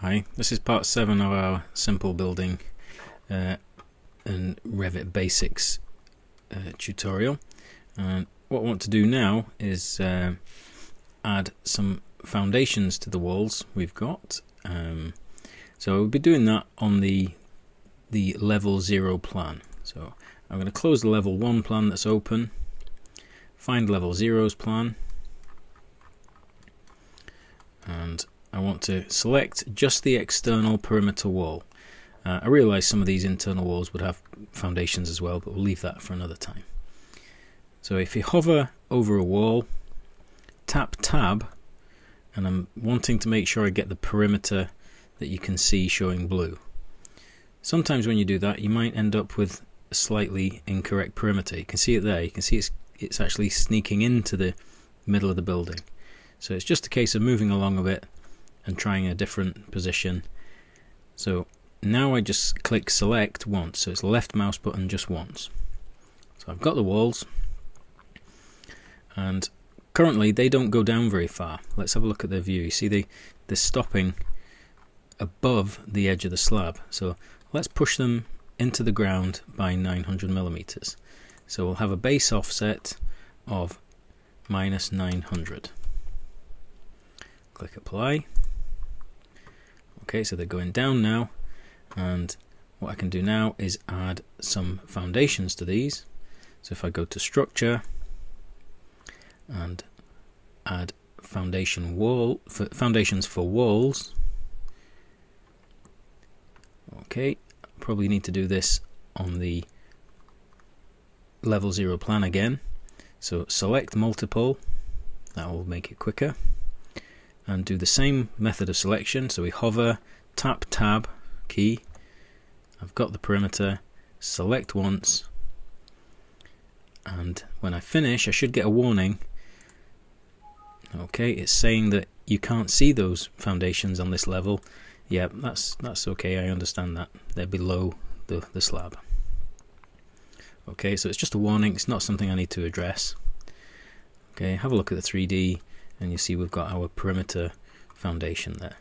Hi, this is part 7 of our simple building uh, and Revit basics uh, tutorial. And what I want to do now is uh, add some foundations to the walls we've got. Um, so we'll be doing that on the the level 0 plan. So I'm going to close the level 1 plan that's open find level 0's plan and I want to select just the external perimeter wall. Uh, I realise some of these internal walls would have foundations as well, but we'll leave that for another time. So if you hover over a wall, tap tab, and I'm wanting to make sure I get the perimeter that you can see showing blue. Sometimes when you do that, you might end up with a slightly incorrect perimeter. You can see it there. You can see it's, it's actually sneaking into the middle of the building. So it's just a case of moving along a bit and trying a different position. So now I just click select once, so it's left mouse button just once. So I've got the walls and currently they don't go down very far. Let's have a look at their view. You see they, they're stopping above the edge of the slab. So let's push them into the ground by 900 millimeters. So we'll have a base offset of minus 900. Click apply. Okay, so they're going down now, and what I can do now is add some foundations to these. So if I go to structure and add foundation wall for foundations for walls. Okay, probably need to do this on the level 0 plan again. So select multiple, that will make it quicker and do the same method of selection. So we hover, tap tab key. I've got the perimeter, select once, and when I finish, I should get a warning. Okay, it's saying that you can't see those foundations on this level. Yeah, that's that's okay. I understand that they're below the the slab. Okay, so it's just a warning. It's not something I need to address. Okay, have a look at the 3D and you see we've got our perimeter foundation there.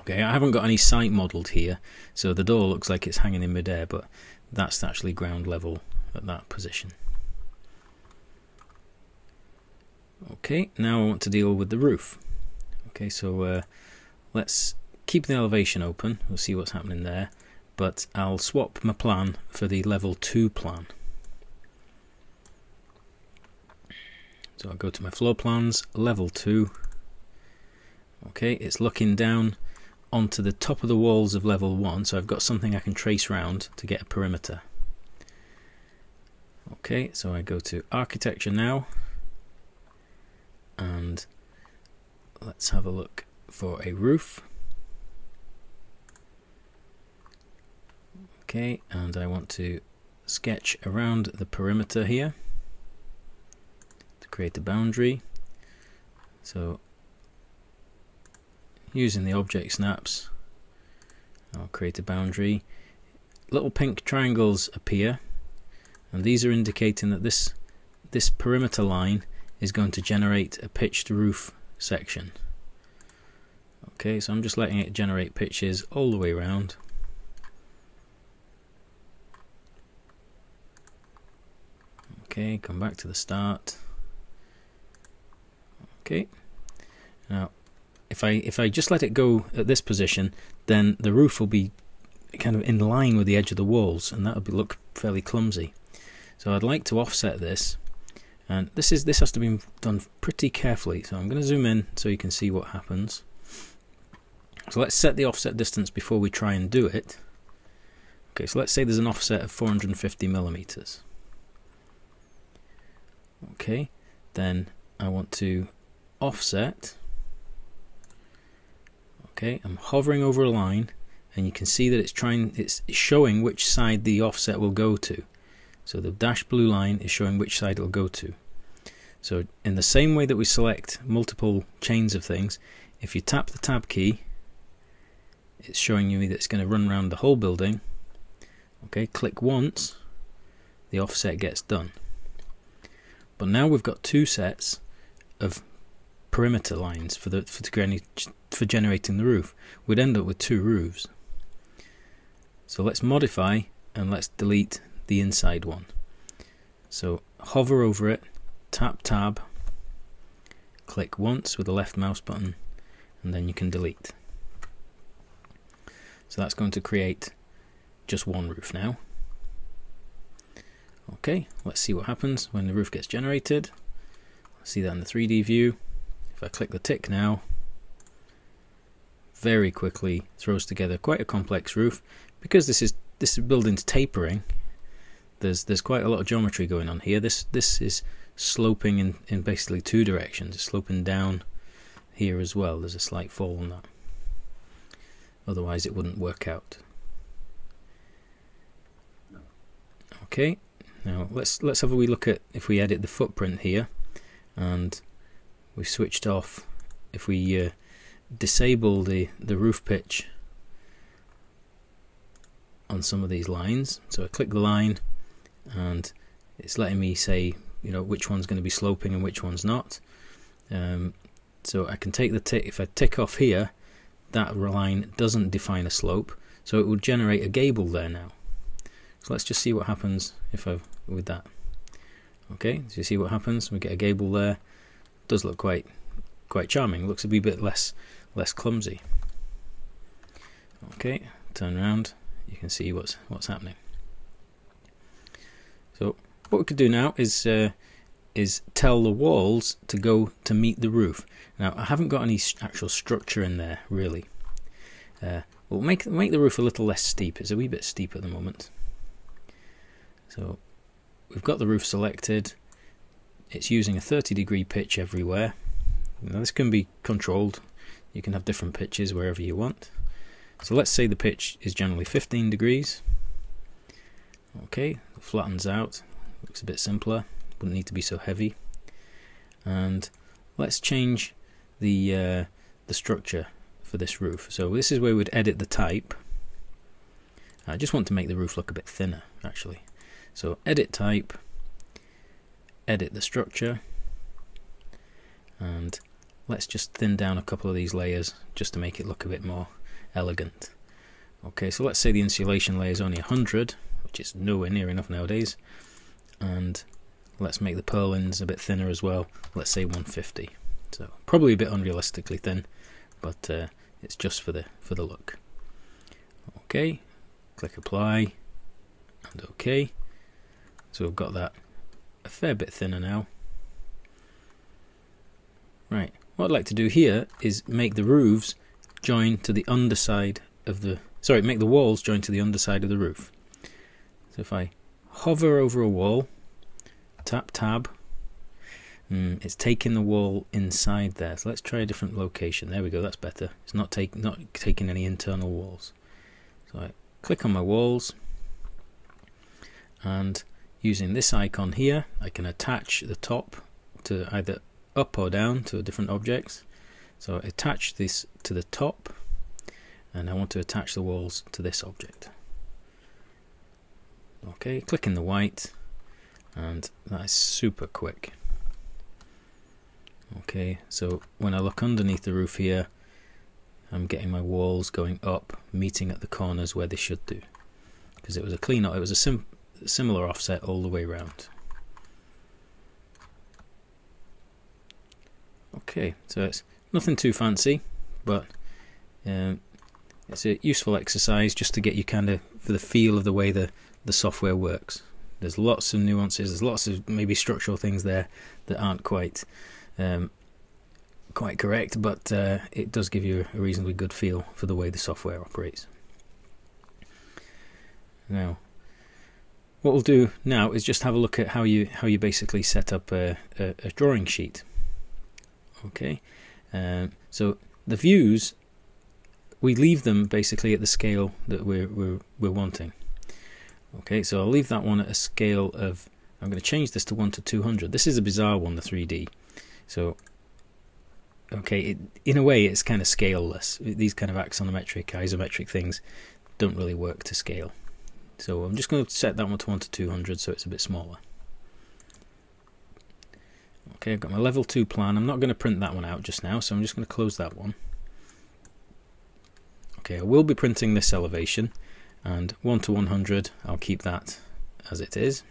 Okay, I haven't got any site modelled here, so the door looks like it's hanging in midair, but that's actually ground level at that position. Okay, now I want to deal with the roof. Okay, so uh, let's keep the elevation open, we'll see what's happening there, but I'll swap my plan for the level 2 plan. So I'll go to my floor plans, level 2. Okay, it's looking down onto the top of the walls of level 1, so I've got something I can trace round to get a perimeter. Okay, so I go to architecture now, and let's have a look for a roof. Okay, and I want to sketch around the perimeter here create the boundary. So using the object snaps, I'll create a boundary. Little pink triangles appear, and these are indicating that this this perimeter line is going to generate a pitched roof section. Okay, so I'm just letting it generate pitches all the way around. Okay, come back to the start. Okay. Now, if I if I just let it go at this position, then the roof will be kind of in line with the edge of the walls, and that would look fairly clumsy. So I'd like to offset this, and this is this has to be done pretty carefully. So I'm going to zoom in so you can see what happens. So let's set the offset distance before we try and do it. Okay, so let's say there's an offset of 450 millimeters. Okay, then I want to offset. Okay I'm hovering over a line and you can see that it's trying it's showing which side the offset will go to. So the dashed blue line is showing which side it'll go to. So in the same way that we select multiple chains of things if you tap the tab key it's showing you that it's going to run around the whole building. Okay click once the offset gets done. But now we've got two sets of perimeter lines for the for, for generating the roof, we'd end up with two roofs. So let's modify and let's delete the inside one. So hover over it, tap tab, click once with the left mouse button, and then you can delete. So that's going to create just one roof now. Okay, let's see what happens when the roof gets generated. See that in the 3D view. If I click the tick now, very quickly throws together quite a complex roof. Because this is this building's tapering, there's there's quite a lot of geometry going on here. This this is sloping in, in basically two directions. It's sloping down here as well. There's a slight fall on that. Otherwise it wouldn't work out. Okay, now let's let's have a wee look at if we edit the footprint here and we switched off. If we uh, disable the the roof pitch on some of these lines so I click the line and it's letting me say you know which one's going to be sloping and which one's not. Um, so I can take the tick if I tick off here that line doesn't define a slope so it will generate a gable there now. So let's just see what happens if I with that. Okay so you see what happens? We get a gable there does look quite quite charming looks a wee bit less less clumsy okay turn around you can see what's what's happening so what we could do now is uh, is tell the walls to go to meet the roof. Now I haven't got any actual structure in there really. Uh, we'll make make the roof a little less steep. It's a wee bit steep at the moment. So we've got the roof selected. It's using a 30 degree pitch everywhere. Now this can be controlled. You can have different pitches wherever you want. So let's say the pitch is generally 15 degrees. Okay, flattens out. Looks a bit simpler wouldn't need to be so heavy. And let's change the uh, the structure for this roof. So this is where we'd edit the type. I just want to make the roof look a bit thinner actually. So edit type, edit the structure, and let's just thin down a couple of these layers just to make it look a bit more elegant. Okay, so let's say the insulation layer is only 100, which is nowhere near enough nowadays, and Let's make the purlins a bit thinner as well. Let's say 150. So probably a bit unrealistically thin, but uh, it's just for the for the look. Okay, click apply, and okay. So we've got that a fair bit thinner now. Right, what I'd like to do here is make the roofs join to the underside of the sorry, make the walls join to the underside of the roof. So if I hover over a wall tap tab mm, it's taking the wall inside there so let's try a different location there we go that's better it's not take, not taking any internal walls so I click on my walls and using this icon here I can attach the top to either up or down to different objects. So attach this to the top and I want to attach the walls to this object. Okay click in the white and that is super quick. Okay so when I look underneath the roof here I'm getting my walls going up meeting at the corners where they should do. Because it was a clean it was a sim similar offset all the way around okay so it's nothing too fancy but um, it's a useful exercise just to get you kind of for the feel of the way the the software works there's lots of nuances. There's lots of maybe structural things there that aren't quite um, quite correct, but uh, it does give you a reasonably good feel for the way the software operates. Now, what we'll do now is just have a look at how you how you basically set up a, a, a drawing sheet. Okay, um, so the views we leave them basically at the scale that we're we're, we're wanting. Okay, so I'll leave that one at a scale of, I'm going to change this to 1 to 200. This is a bizarre one, the 3D. So, okay, it, in a way it's kind of scaleless. These kind of axonometric, isometric things don't really work to scale. So I'm just going to set that one to 1 to 200 so it's a bit smaller. Okay, I've got my level 2 plan. I'm not going to print that one out just now, so I'm just going to close that one. Okay, I will be printing this elevation, and 1 to 100, I'll keep that as it is.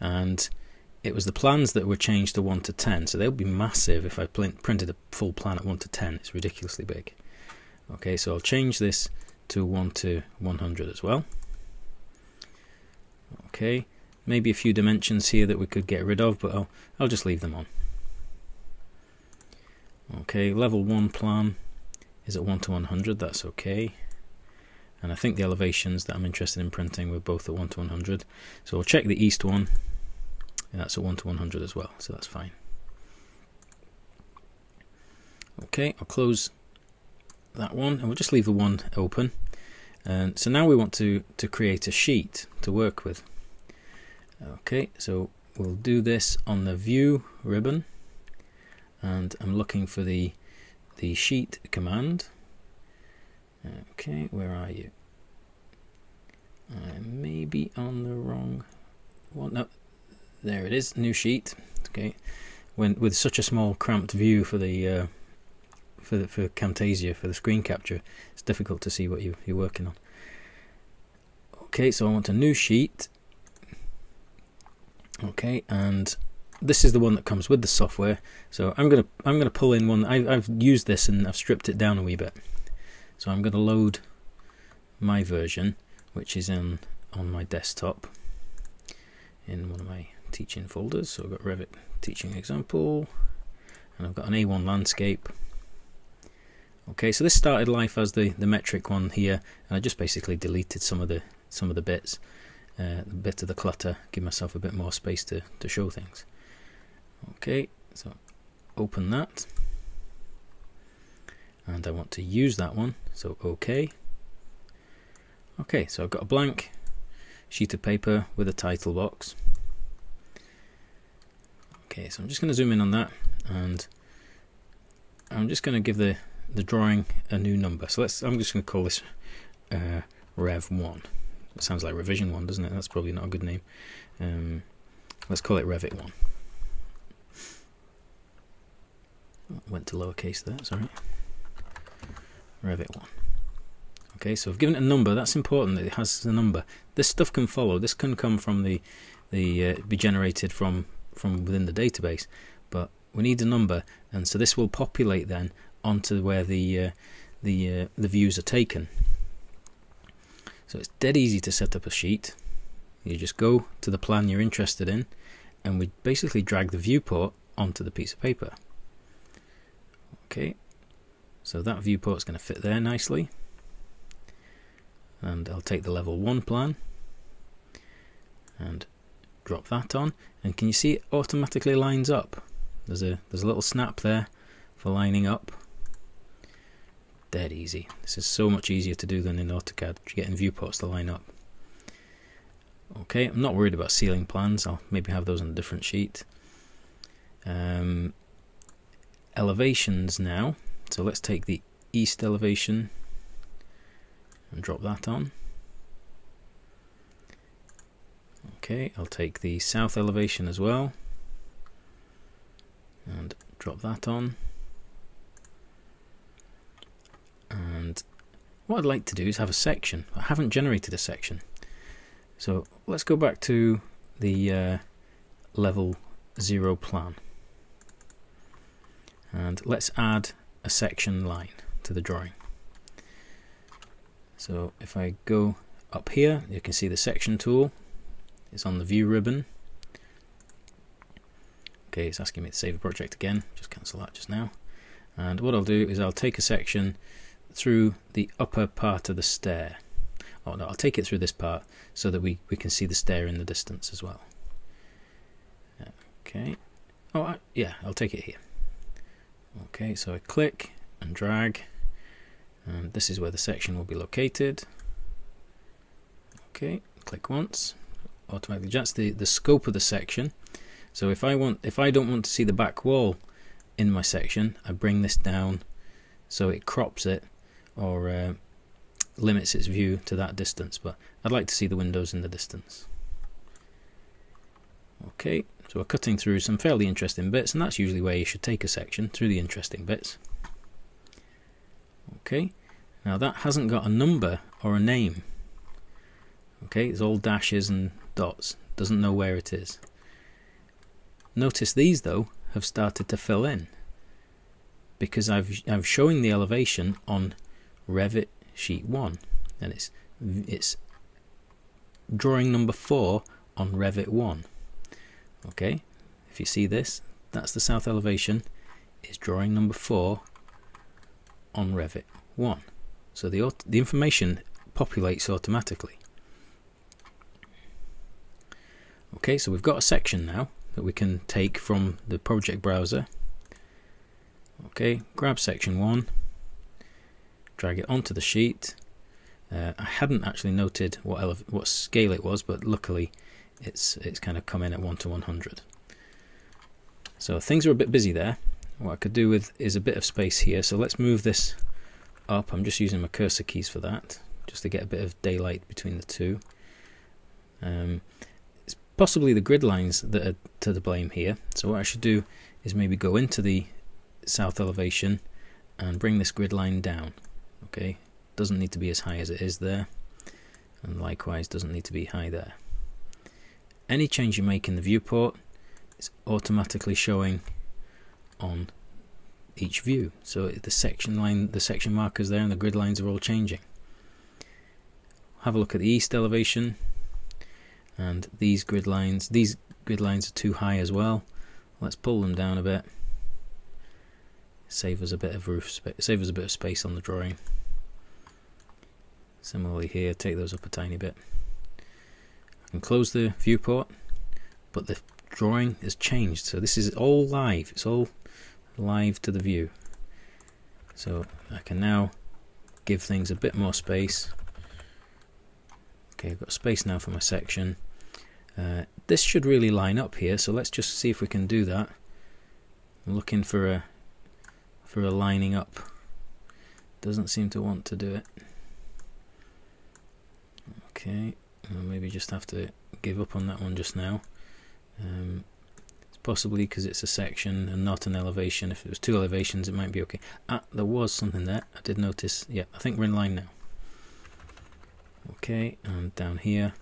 And it was the plans that were changed to 1 to 10, so they'll be massive if I printed a full plan at 1 to 10. It's ridiculously big. Okay, so I'll change this to 1 to 100 as well. Okay, maybe a few dimensions here that we could get rid of, but I'll, I'll just leave them on. Okay, level 1 plan is at 1 to 100, that's okay. And I think the elevations that I'm interested in printing were both at 1 to 100. So I'll check the east one, that's at 1 to 100 as well, so that's fine. Okay, I'll close that one and we'll just leave the one open. And so now we want to, to create a sheet to work with. Okay, so we'll do this on the view ribbon and I'm looking for the the sheet command. Okay, where are you? I may be on the wrong one. No, there it is, new sheet. Okay, when with such a small cramped view for the uh, for the, for Camtasia for the screen capture, it's difficult to see what you you're working on. Okay, so I want a new sheet. Okay, and this is the one that comes with the software. So I'm gonna I'm gonna pull in one. I, I've used this and I've stripped it down a wee bit. So I'm gonna load my version, which is in on my desktop in one of my teaching folders. So I've got Revit teaching example, and I've got an A1 landscape. Okay, so this started life as the the metric one here, and I just basically deleted some of the some of the bits, uh, a bit of the clutter, give myself a bit more space to to show things. Okay, so open that, and I want to use that one. So OK. Okay, so I've got a blank sheet of paper with a title box. Okay, so I'm just going to zoom in on that and I'm just going to give the, the drawing a new number. So let's I'm just going to call this uh, Rev 1. It sounds like Revision 1, doesn't it? That's probably not a good name. Um, let's call it Revit 1. Went to lowercase there, sorry. Revit 1. Okay, so I've given it a number. That's important that it has a number. This stuff can follow. This can come from the the uh, be generated from from within the database, but we need a number, and so this will populate then onto where the uh, the uh, the views are taken. So it's dead easy to set up a sheet. You just go to the plan you're interested in, and we basically drag the viewport onto the piece of paper. Okay, so that viewport's going to fit there nicely. And I'll take the level 1 plan and drop that on and can you see it automatically lines up there's a there's a little snap there for lining up dead easy. This is so much easier to do than in AutoCAD. Getting viewports to line up. Okay I'm not worried about ceiling plans. I'll maybe have those on a different sheet. Um, elevations now. So let's take the east elevation and drop that on. Okay, I'll take the south elevation as well and drop that on. And what I'd like to do is have a section. I haven't generated a section. So let's go back to the uh, level 0 plan. And let's add a section line to the drawing. So if I go up here, you can see the section tool is on the view ribbon. Okay, it's asking me to save a project again. Just cancel that just now. And what I'll do is I'll take a section through the upper part of the stair. Oh no, I'll take it through this part so that we, we can see the stair in the distance as well. Okay. Oh, I, yeah, I'll take it here. Okay, so I click and drag, and this is where the section will be located. Okay, click once, automatically adjusts the, the scope of the section. So if I want, if I don't want to see the back wall in my section, I bring this down so it crops it or uh, limits its view to that distance. But I'd like to see the windows in the distance. Okay, So we're cutting through some fairly interesting bits, and that's usually where you should take a section, through the interesting bits. Okay, now that hasn't got a number or a name. Okay, it's all dashes and dots, doesn't know where it is. Notice these though have started to fill in because I've I'm showing the elevation on Revit sheet 1 and it's it's drawing number 4 on Revit 1 okay if you see this that's the south elevation is drawing number 4 on Revit 1 so the the information populates automatically. Okay so we've got a section now that we can take from the project browser. Okay grab section 1 drag it onto the sheet uh, I hadn't actually noted what what scale it was but luckily it's it's kind of come in at 1 to 100. So things are a bit busy there. What I could do with is a bit of space here. So let's move this up. I'm just using my cursor keys for that, just to get a bit of daylight between the two. Um, it's possibly the grid lines that are to the blame here. So what I should do is maybe go into the south elevation and bring this grid line down. Okay, doesn't need to be as high as it is there, and likewise doesn't need to be high there any change you make in the viewport is automatically showing on each view. So the section line, the section markers there and the grid lines are all changing. Have a look at the east elevation and these grid lines, these grid lines are too high as well. Let's pull them down a bit. Save us a bit of roof save us a bit of space on the drawing. Similarly here, take those up a tiny bit I can close the viewport, but the drawing has changed. So this is all live. It's all live to the view. So I can now give things a bit more space. Okay, I've got space now for my section. Uh, this should really line up here, so let's just see if we can do that. I'm looking for a for a lining up. Doesn't seem to want to do it. Okay, maybe just have to give up on that one just now. Um, it's possibly because it's a section and not an elevation. If it was two elevations, it might be okay. Ah, there was something there. I did notice. Yeah, I think we're in line now. Okay, and down here,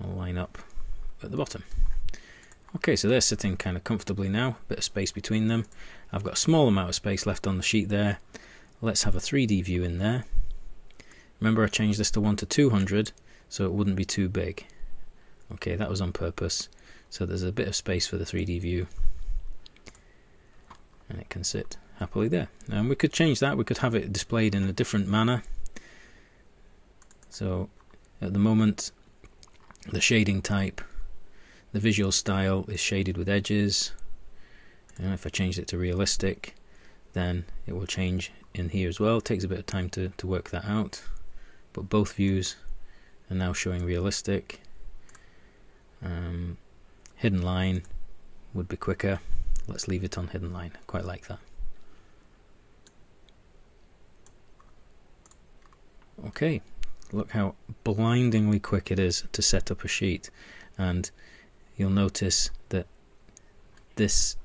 I'll line up at the bottom. Okay, so they're sitting kind of comfortably now. A bit of space between them. I've got a small amount of space left on the sheet there. Let's have a 3D view in there. Remember I changed this to 1 to 200 so it wouldn't be too big. Okay, that was on purpose. So there's a bit of space for the 3D view. And it can sit happily there. And we could change that. We could have it displayed in a different manner. So at the moment, the shading type, the visual style is shaded with edges. And if I change it to realistic, then it will change in here as well. It takes a bit of time to, to work that out. But both views are now showing realistic. Um, hidden line would be quicker. Let's leave it on hidden line. Quite like that. Okay, look how blindingly quick it is to set up a sheet. And you'll notice that this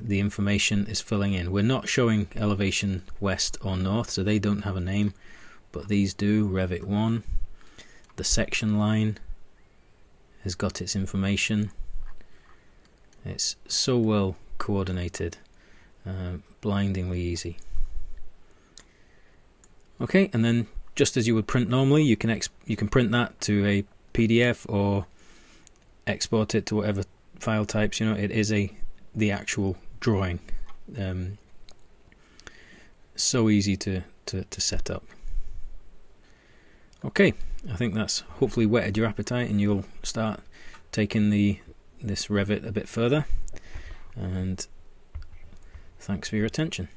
the information is filling in. We're not showing elevation west or north, so they don't have a name, but these do. Revit 1, the section line has got its information. It's so well coordinated, uh, blindingly easy. Okay, and then just as you would print normally, you can you can print that to a PDF or export it to whatever file types. You know, it is a the actual drawing. Um, so easy to, to, to set up. Okay, I think that's hopefully whetted your appetite and you'll start taking the this Revit a bit further. And thanks for your attention.